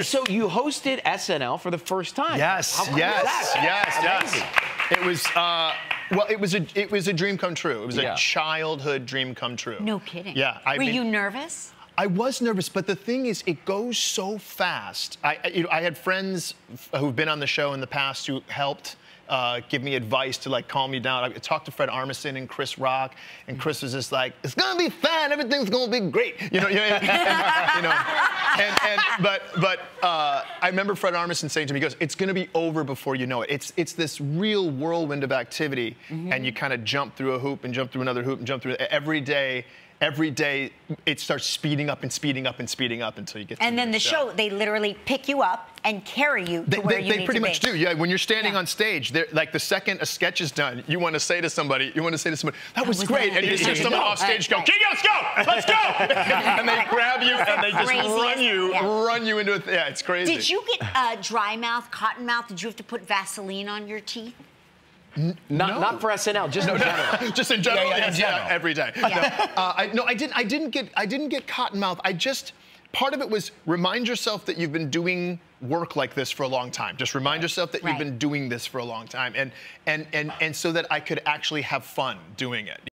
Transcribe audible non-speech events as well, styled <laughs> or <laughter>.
Wait, so you hosted SNL for the first time? Yes, How cool yes, is that? yes, Amazing. yes. It was. Uh, well, it was a it was a dream come true. It was Yeah. a childhood dream come true. No kidding. Yeah. I Were mean- you nervous? I was nervous, but the thing is, it goes so fast. I, I- you know, I had friends who've been on the show in the past who helped uh, give me advice to like calm me down. I talked to Fred Armisen and Chris Rock, and Chris was just like, "It's gonna be fine. Everything's gonna be great." You know, you know, and, <laughs> you know, and, and but but uh, I remember Fred Armisen saying to me, he goes, "It's gonna be over before you know it. It's it's this real whirlwind of activity, and you kind of jump through a hoop and jump through another hoop and jump through every day." Every day, it starts speeding up and speeding up and speeding up until you get. to And then the show, they literally pick you up and carry you to They, where they, you they need pretty to much be. do. Yeah, when you're standing Yeah. on stage, like the second a sketch is done, you want to say to somebody, you want to say to somebody, "That was, was great," and you hear someone off stage go, Right. "King, let's go, let's go," <laughs> and they grab you and they just run you, yeah. run you into it. Yeah, it's crazy. Did you get uh, dry mouth, cotton mouth? Did you have to put Vaseline on your teeth? Not, not for SNL, just in <laughs> general. <laughs> just in general, Yeah, yeah, in yes, yeah, general. every day. Yeah. No, uh, I, no, I didn't. I didn't get. I didn't get cotton mouth. I just. Part of it was remind yourself that you've been doing work like this for a long time. Just remind yourself that Right. you've been doing this for a long time, and and and and so that I could actually have fun doing it.